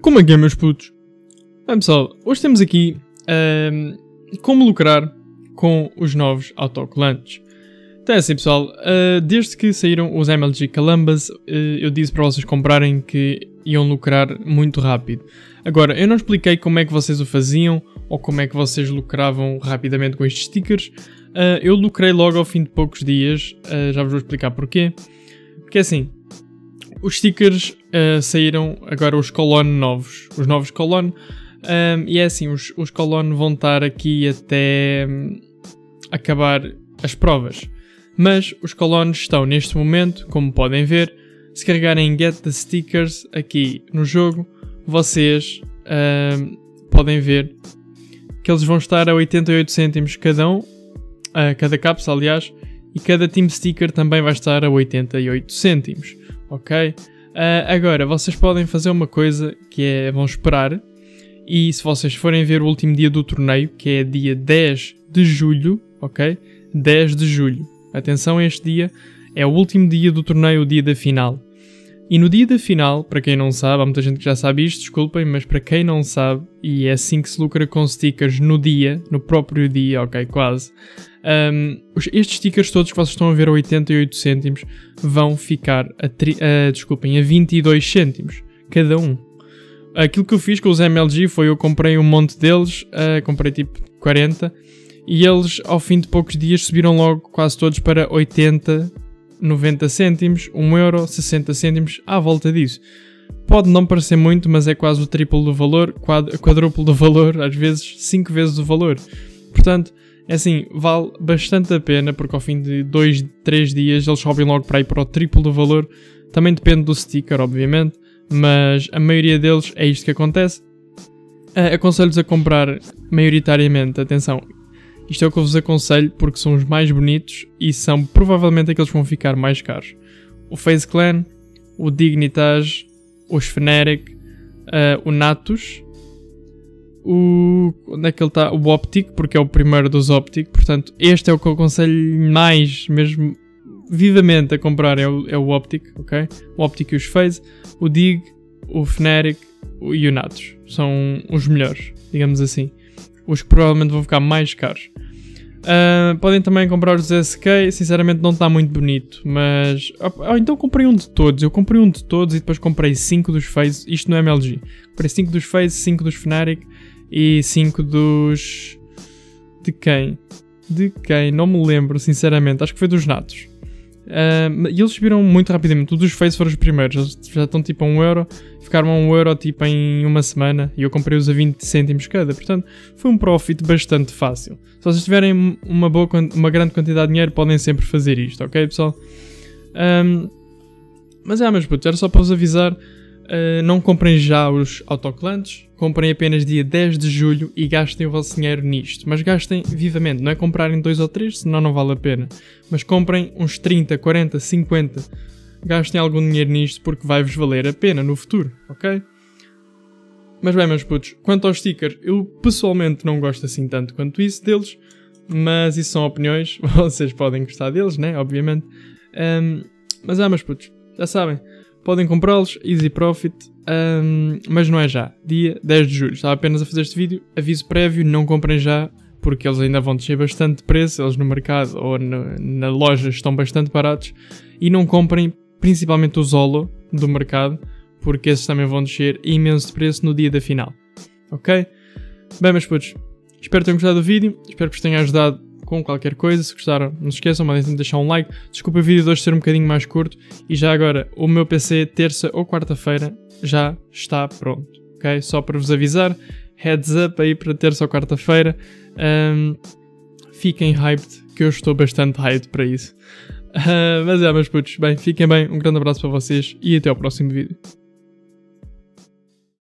Como é que é, meus putos? Bem, pessoal, hoje temos aqui ahm, como lucrar com os novos autocolantes. Então é assim, pessoal, ah, desde que saíram os MLG Calambas, ah, eu disse para vocês comprarem que iam lucrar muito rápido. Agora, eu não expliquei como é que vocês o faziam ou como é que vocês lucravam rapidamente com estes stickers. Ah, eu lucrei logo ao fim de poucos dias, já vos vou explicar porquê. Porque assim, os stickers uh, saíram agora os Colon novos, os novos Colon, um, e é assim, os, os Colon vão estar aqui até um, acabar as provas. Mas os Colones estão neste momento, como podem ver, se carregarem Get the Stickers aqui no jogo, vocês um, podem ver que eles vão estar a 88 cêntimos cada um, uh, cada cápsula aliás, e cada Team Sticker também vai estar a 88 cêntimos ok? Uh, agora, vocês podem fazer uma coisa que é, vão esperar, e se vocês forem ver o último dia do torneio, que é dia 10 de julho, ok? 10 de julho. Atenção, este dia é o último dia do torneio, o dia da final. E no dia da final, para quem não sabe, há muita gente que já sabe isto, desculpem, mas para quem não sabe, e é assim que se lucra com stickers no dia, no próprio dia, ok, quase. Um, estes stickers todos que vocês estão a ver a 88 cêntimos vão ficar a, tri, uh, desculpem, a 22 cêntimos cada um. Aquilo que eu fiz com os MLG foi eu comprei um monte deles, uh, comprei tipo 40, e eles ao fim de poucos dias subiram logo quase todos para 80, 90 cêntimos, 1 euro, 60 cêntimos, à volta disso. Pode não parecer muito, mas é quase o triplo do valor, quadruplo do valor, às vezes 5 vezes o valor. Portanto, é assim, vale bastante a pena, porque ao fim de 2, 3 dias eles sobem logo para ir para o triplo do valor. Também depende do sticker, obviamente, mas a maioria deles é isto que acontece. Uh, Aconselho-vos a comprar maioritariamente, atenção, isto é o que eu vos aconselho porque são os mais bonitos e são provavelmente aqueles que vão ficar mais caros. O Face Clan, o Dignitage, os Fnatic, uh, o Natus o. Onde é que ele está? O Optic, porque é o primeiro dos Optic. Portanto, este é o que eu aconselho mais, mesmo vivamente, a comprar. É o, é o Optic, ok? O Optic e os Phase. O Dig, o Fnatic e o Natus. São os melhores, digamos assim. Os que provavelmente vão ficar mais caros. Uh, podem também comprar os SK, sinceramente não está muito bonito, mas. Oh, então comprei um de todos. Eu comprei um de todos e depois comprei 5 dos Phase. Isto no MLG. Comprei 5 dos Phase, 5 dos Fnatic e 5 dos. De quem? De quem? Não me lembro, sinceramente. Acho que foi dos Natos. Uh, e eles subiram muito rapidamente. Os Face foram os primeiros. Eles já estão tipo a 1 euro. Ficaram a 1 euro tipo em uma semana. E eu comprei-os a 20 cêntimos cada. Portanto, foi um profit bastante fácil. Se vocês tiverem uma, boa, uma grande quantidade de dinheiro, podem sempre fazer isto, ok, pessoal? Um, mas é, mas puto, era só para vos avisar. Uh, não comprem já os autocolantes, comprem apenas dia 10 de julho e gastem o vosso dinheiro nisto. Mas gastem vivamente, não é comprarem dois ou três, senão não vale a pena. Mas comprem uns 30, 40, 50. Gastem algum dinheiro nisto porque vai-vos valer a pena no futuro, ok? Mas bem, meus putos, quanto aos stickers, eu pessoalmente não gosto assim tanto quanto isso deles, mas isso são opiniões, vocês podem gostar deles, né? Obviamente. Um, mas ah, meus putos, já sabem podem comprá-los, easy profit, um, mas não é já. Dia 10 de julho. Estava apenas a fazer este vídeo. Aviso prévio, não comprem já, porque eles ainda vão descer bastante de preço. Eles no mercado ou no, na loja estão bastante baratos. E não comprem principalmente o Zolo do mercado, porque esses também vão descer imenso de preço no dia da final. Ok? Bem, meus putos, espero que tenham gostado do vídeo. Espero que vos tenha ajudado com qualquer coisa. Se gostaram, não se esqueçam, podem deixar um like. Desculpa o vídeo de hoje ser um bocadinho mais curto. E já agora, o meu PC, terça ou quarta-feira, já está pronto. Ok? Só para vos avisar. Heads up aí para terça ou quarta-feira. Um, fiquem hyped, que eu estou bastante hyped para isso. Uh, mas é, meus putos, bem, fiquem bem, um grande abraço para vocês e até ao próximo vídeo.